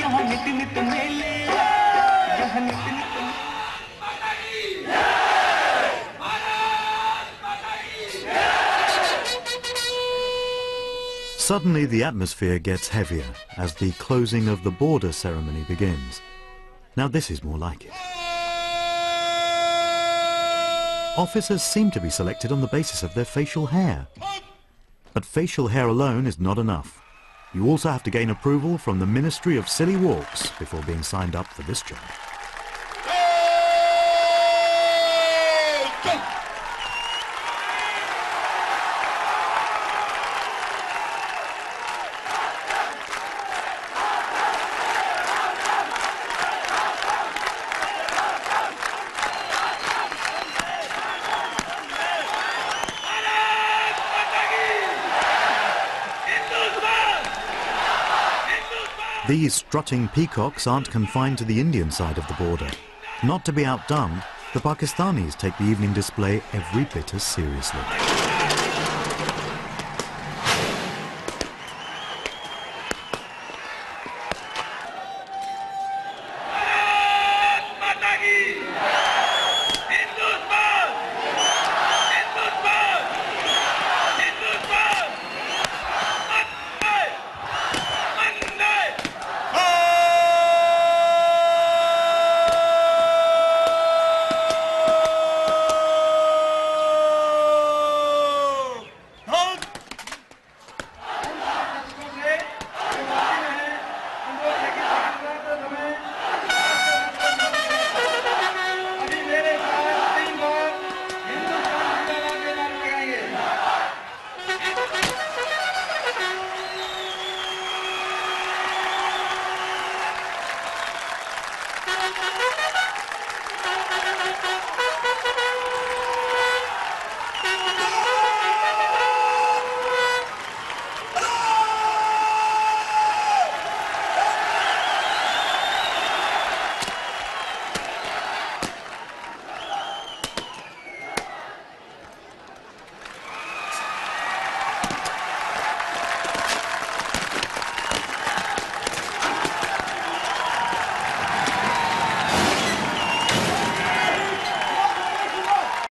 यहाँ नित नित मेले यहाँ नित नित Suddenly the atmosphere gets heavier as the closing of the border ceremony begins. Now this is more like it. Officers seem to be selected on the basis of their facial hair. But facial hair alone is not enough. You also have to gain approval from the Ministry of Silly Walks before being signed up for this job. These strutting peacocks aren't confined to the Indian side of the border. Not to be outdone, the Pakistanis take the evening display every bit as seriously.